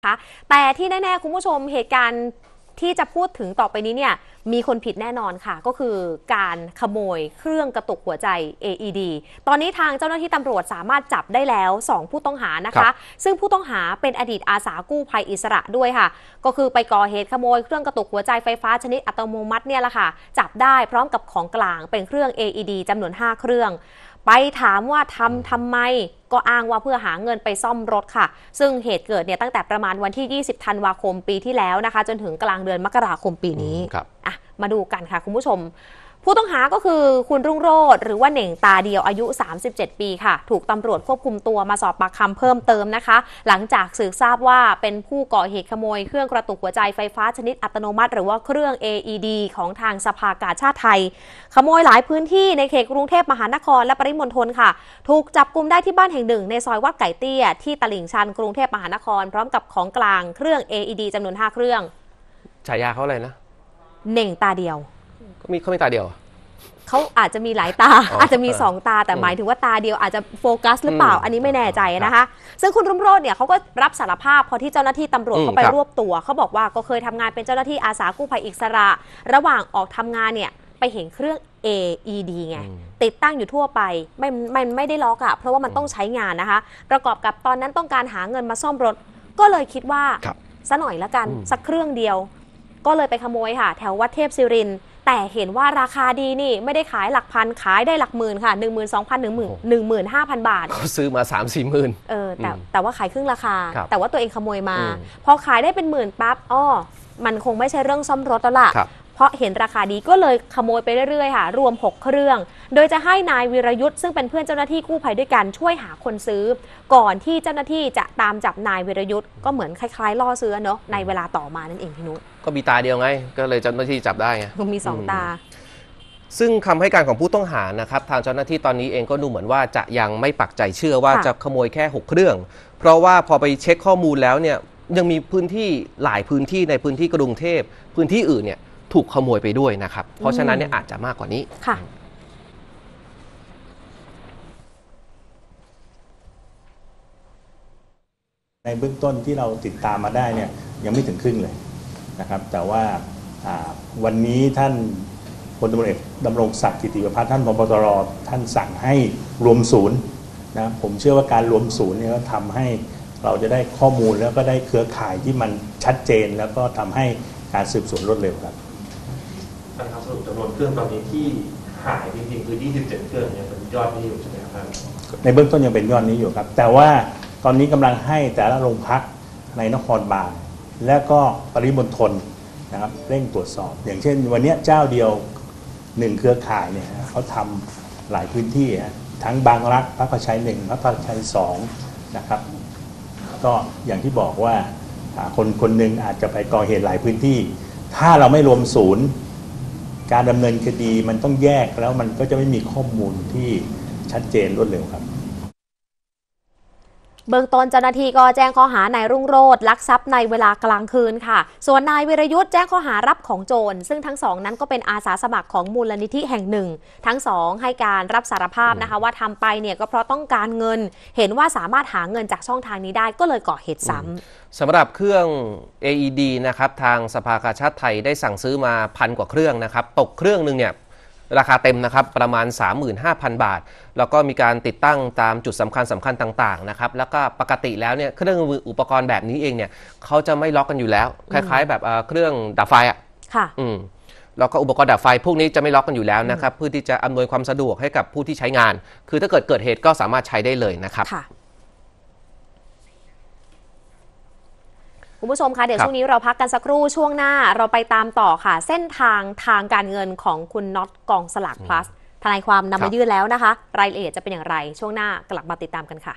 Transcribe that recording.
นะคะแต่ที่แน่ๆ คุณผู้ชมเหตุการณ์ที่จะพูดถึงต่อไปนี้เนี่ยมีคนผิดแน่นอนค่ะ ก็คือการขโมยเครื่องกระตุกหัวใจ AED ตอนนี้ทางเจ้าหน้าที่ตำรวจสามารถจับได้แล้ว 2 ผู้ต้องหานะครัคะบซึ่งผู้ต้องหาเป็นอดีตอาสากู้ภัยอิสระด้วยค่ะ ก็คือไปก่อเหตุขโมยเครื่องกระตุกหัวใจไฟฟ้าชนิดอัตโนมัติเนี่ยแหละค่ะ จับได้พร้อมกับของกลางเป็นเครื่อง AED จำนวน 5 เครื่อง ไปถามว่าทำทำไมก็อ้างว่าเพื่อหาเงินไปซ่อมรถค่ะ ซึ่งเหตุเกิดเนี่ยตั้งแต่ประมาณวันที่ 20 ธันวาคมปีที่แล้วนะคะ จนถึงกลางเดือนมกราคมปีนี้ครับอะมาดูกันค่ะคุณผู้ชม ผู้ต้องหาก็คือคุณรุ่งโรจน์หรือว่าเหน่งตาเดียวอายุ 37 ปีค่ะ ถูกตำรวจควบคุมตัวมาสอบปากคำเพิ่มเติมนะคะ หลังจากสืบทราบว่าเป็นผู้ก่อเหตุขโมยเครื่องกระตุกหัวใจไฟฟ้าชนิดอัตโนมัติ หรือว่าเครื่อง AED ของทางสภากาชาติไทย ขโมยหลายพื้นที่ในเขตกรุงเทพมหานครและปริมณฑลค่ะ ถูกจับกลุมได้ที่บ้านแห่งหนึ่งในซอยวัดไก่เตี้ยที่ตลิ่งชันกรุงเทพมหานคร พร้อมกับของกลางเครื่อง AED จำนวน5เครื่องฉายาเขาอะไรนะเหน่งตาเดียว ก็มีเขามีตาเดียวเหรอเขาอาจจะมีหลายตาอ๋อออาจจะมีสองตาแต่อืมหมายถึงว่าตาเดียวอาจจะโฟกัสหรือเปล่าอืมอันนี้ไม่แน่ใจนะคะ ซึ่งคุณรุ่มโรจน์เนี่ยเขาก็รับสารภาพพอที่เจ้าหน้าที่ตำรวจอืมเขาไปครับรวบตัวเขาบอกว่าก็เคยทำงานเป็นเจ้าหน้าที่อาสากู้ภัยอิสระ ระหว่างออกทำงานเนี่ยไปเห็นเครื่อง AED ไงอืมติดตั้งอยู่ทั่วไปไม่มันไม่ได้ล็อกอะเพราะว่ามันต้องใช้งานนะคะ ประกอบกับตอนนั้นต้องการหาเงินมาซ่อมรถ ก็เลยคิดว่าครับซะหน่อยละกันอืมสักเครื่องเดียว ก็เลยไปขโมยค่ะ แถววัดเทพศิรินทร์ แต่เห็นว่าราคาดีนี่ไม่ได้ขายหลักพันขายได้หลักหมื่นค่ะ 1 2 0 0 0 1 1 15,000 บาทเขาซื้อมา3ามสี่หมื่นเออแต่อืมแต่ว่าขายครึ่งราคาครับแต่ว่าตัวเองขโมยมาอืมพอขายได้เป็นหมื่นปั๊บอ้อมันคงไม่ใช่เรื่องซ่อมรถแล้วล่ะครับเพ ราะเห็นราคาดีก็เลยขโมยไปเรื่อยๆค่ะ รวม 6 เครื่อง โดยจะให้นายวีรยุทธ์ซึ่งเป็นเพื่อนเจ้าหน้าที่กู้ภัยด้วยกันช่วยหาคนซื้อ ก่อนที่เจ้าหน้าที่จะตามจับนายวีรยุทธ์ก็เหมือนคล้ายๆล่อซื้อเนาะในเวลาต่อมานั่นเองพี่นุชก็มีตาเดียวไง ก็เลยเจ้าหน้าที่จับได้ไงมีสองอืมตา ซึ่งคำให้การของผู้ต้องหานะครับทางเจ้าหน้าที่ตอนนี้เองก็ดูเหมือนว่าจะยังไม่ปักใจเชื่อว่าค่ะ จะขโมยแค่6เครื่อง เพราะว่าพอไปเช็คข้อมูลแล้วเนี่ยยังมีพื้นที่หลายพื้นที่ในพื้นที่กรุงเทพ พื้นที่อื่นเนี่ย ถูกขโมยไปด้วยนะครับ เพราะฉะนั้นเนี่ยอาจจะมากกว่านี้ค่ะในเบื้องต้นที่เราติดตามมาได้เนี่ยยังไม่ถึงครึ่งเลยนะครับ แต่ว่าอ่าวันนี้ท่านพลตำรวจเอกดำรงศักดิ์กิติประพัฒน์ท่านพบตรท่านสั่งให้รวมศูนย์นะผมเชื่อว่าการรวมศูนย์เนี่ยก็ทำให้เราจะได้ข้อมูลแล้วก็ได้เครือข่ายที่มันชัดเจนแล้วก็ทำให้การสืบสวนรวดเร็วครับ ท่านครับสรุปจำนวนเครื่องตอนนี้ที่หายจริงๆคือ 27 เครื่องเนี่ยเป็นยอดนี้อยู่ใช่ไหมครับท่านในเบื้องต้นยังเป็นยอดนี้อยู่ครับ แต่ว่าตอนนี้กำลังให้แต่ละโรงพักในนครบาลและก็ปริมณฑลนะครับเร่งตรวจสอบ อย่างเช่น วันเนี้ยเจ้าเดียวหนึ่งเครือข่ายเนี่ยเขาทำหลายพื้นที่ฮะทั้งบางรักพระประชัยหนึ่งพระประชัยสองนะครับ ก็อย่างที่บอกว่าอ่าคนคนหนึ่งอาจจะไปก่อเหตุหลายพื้นที่ ถ้าเราไม่รวมศูนย์ การดำเนินคดีมันต้องแยกแล้วมันก็จะไม่มีข้อมูลที่ชัดเจนรวดเร็วครับ เบื้องต้นเจ้าหน้าที่ก็แจ้งข้อหานายรุ่งโรจน์ลักทรัพย์ในเวลากลางคืนค่ะ ส่วนนายวิรยุทธ์แจ้งข้อหารับของโจร ซึ่งทั้งสองนั้นก็เป็นอาสาสมัครของมูลนิธิแห่งหนึ่ง ทั้งสองให้การรับสารภาพนะคะ ว่าทำไปเนี่ยก็เพราะต้องการเงิน เห็นว่าสามารถหาเงินจากช่องทางนี้ได้ก็เลยก่อเหตุซ้ำสำหรับเครื่อง AED นะครับทางสภากาชาติไทยได้สั่งซื้อมาพันกว่าเครื่องนะครับตกเครื่องหนึ่งเนี่ย ราคาเต็มนะครับประมาณ 35,000 บาท แล้วก็มีการติดตั้งตามจุดสำคัญสำคัญต่างๆนะครับแล้วก็ปกติแล้วเนี่ยเครื่องมืออุปกรณ์แบบนี้เองเนี่ยเขาจะไม่ล็อกกันอยู่แล้ว คล้ายๆ แบบเอ่อเครื่องดับไฟอะค่ะอืมแล้วก็อุปกรณ์ดับไฟพวกนี้จะไม่ล็อกกันอยู่แล้วนะครับเพื่อที่จะอำนวยความสะดวกให้กับผู้ที่ใช้งาน คือถ้าเกิดเกิดเหตุก็สามารถใช้ได้เลยนะครับ คุณผู้ชมคะเดี๋ยวช่วงนี้เราพักกันสักครู่ช่วงหน้าเราไปตามต่อค่ะ เส้นทางทางการเงินของคุณน็อตกองสลากพลัสทนายความนำมายื่นแล้วนะคะ รายละเอียดจะเป็นอย่างไร ช่วงหน้ากลับมาติดตามกันค่ะ